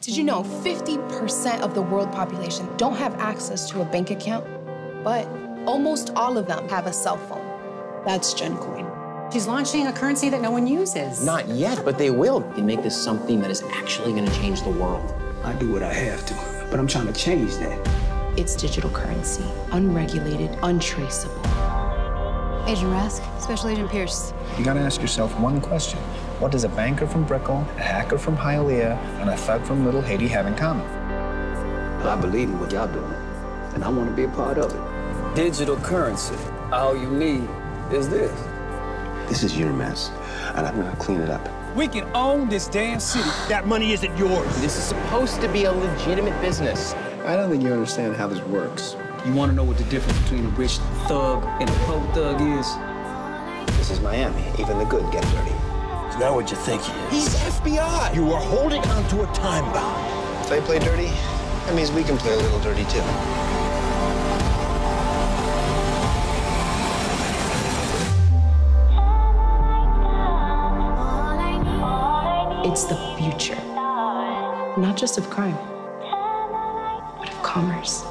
Did you know 50% of the world population don't have access to a bank account? But almost all of them have a cell phone. That's GenCoin. She's launching a currency that no one uses. Not yet, but they will. And make this something that is actually going to change the world. I do what I have to, but I'm trying to change that. It's digital currency, unregulated, untraceable. Agent Rask, Special Agent Pierce. You gotta ask yourself one question. What does a banker from Brickell, a hacker from Hialeah, and a thug from Little Haiti have in common? I believe in what y'all doing, and I want to be a part of it. Digital currency. All you need is this. This is your mess, and I'm gonna clean it up. We can own this damn city. That money isn't yours. This is supposed to be a legitimate business. I don't think you understand how this works. You want to know what the difference between a rich thug and a poor thug is? This is Miami. Even the good get dirty. Is that what you think he is? He's FBI. You are holding onto a time bomb. If they play dirty, that means we can play a little dirty too. It's the future, not just of crime, but of commerce.